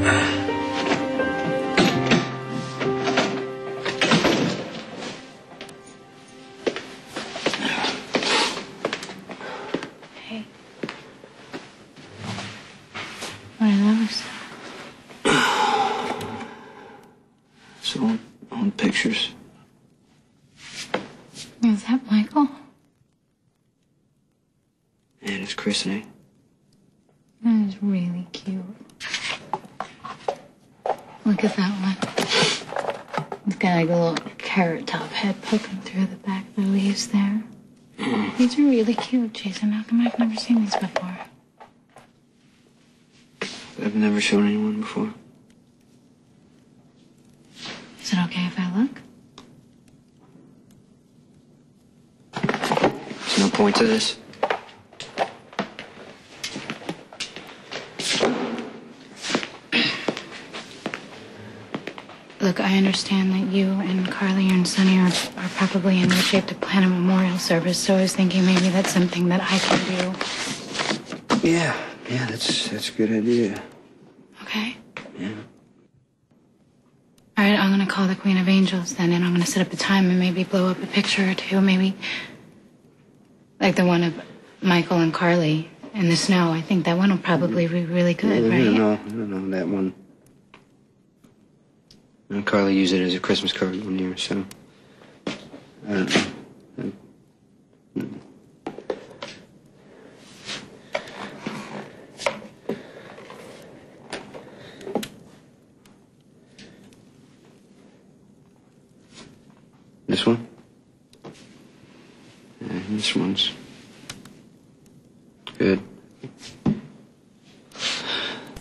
Hey. What are those? It's old, old pictures. Is that Michael? And it's christening. That is really cute. Look at that one. It's got like a little carrot top head poking through the back of the leaves there. Hmm. These are really cute, Jason. How come I've never seen these before? I've never shown anyone before. Is it okay if I look? There's no point to this. Look, I understand that you and Carly and Sonny are, are probably in no shape to plan a memorial service, so I was thinking maybe that's something that I can do. Yeah, yeah, that's that's a good idea. Okay? Yeah. All right, I'm gonna call the Queen of Angels then, and I'm gonna set up a time and maybe blow up a picture or two, maybe like the one of Michael and Carly in the snow. I think that one will probably be really good, I don't right? know. I don't know that one. And Carly used it as a Christmas card one year, so I don't know. This one? Yeah, this one's good.